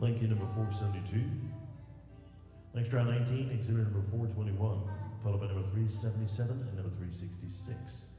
Lincoln number 472. Next round 19, exhibit number 421, followed by number 377 and number 366.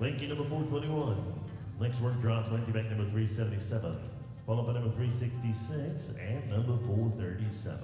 Lincoln number 421. Next work draw 20 back number 377. Followed by number 366 and number 437.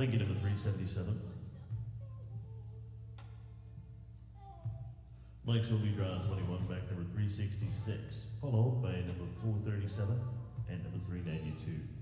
Thank you, number 377. Next will be draw 21, back number 366, followed by number 437 and number 392.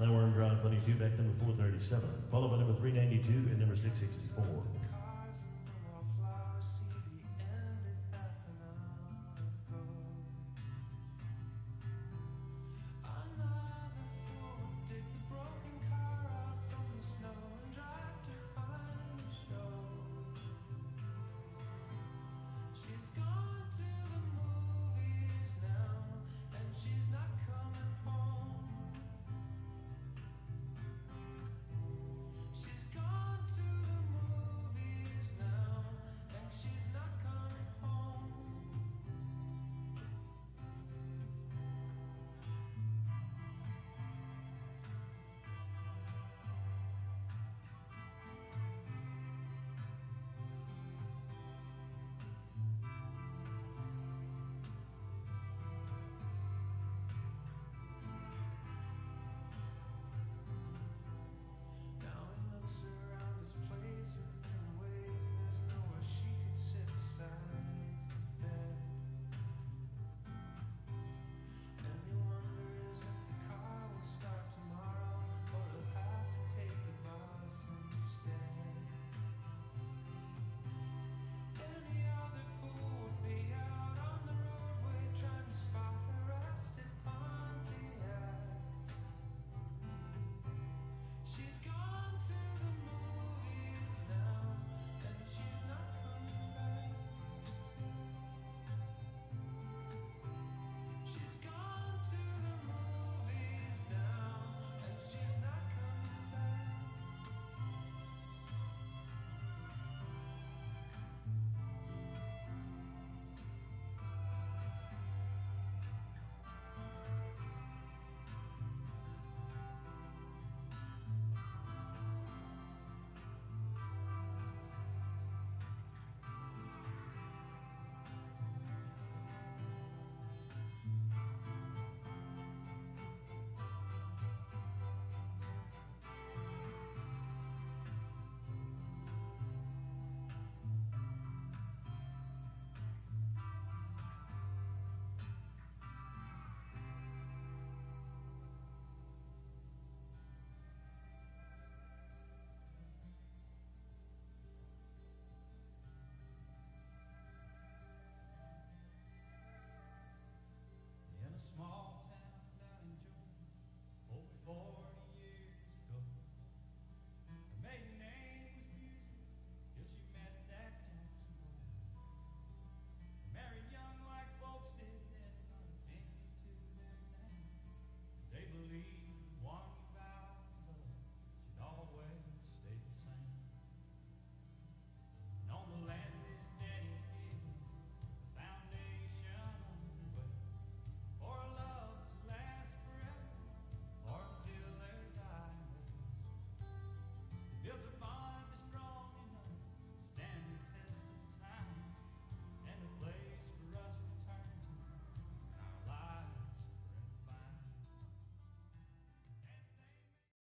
Now we're in draw 22, back number 437, followed by number 392 and number 664.